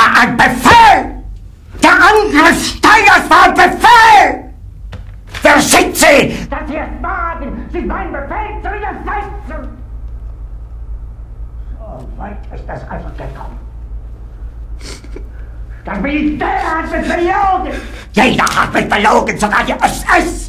War ein Befehl! Der Angriff Steiners war ein Befehl! Wer sind Sie, dass Sie es wagen, sich meinen Befehl zu widersetzen? So weit ist das also gekommen. Das Militär hat mich belogen! Jeder hat mich belogen, sogar die SS!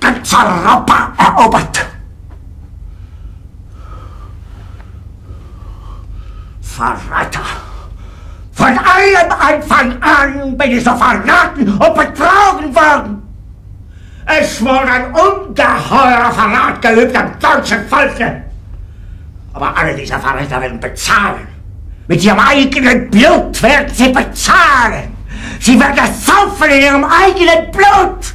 ganz Europa erobert. Verräter! Von allem Anfang an bin ich so verraten und betrogen worden. Es wurde ein ungeheurer Verrat geübt am deutschen Volke. Aber alle diese Verräter werden bezahlen. Mit ihrem eigenen Blut werden sie bezahlen. Sie werden saufen in ihrem eigenen Blut.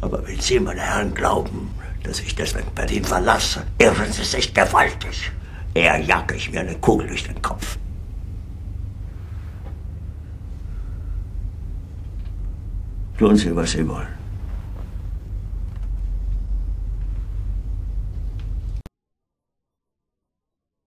Aber wenn Sie, meine Herren, glauben, dass ich deswegen Berlin verlasse, irren Sie sich gewaltig. Eher jage ich mir eine Kugel durch den Kopf. Tun Sie, was Sie wollen.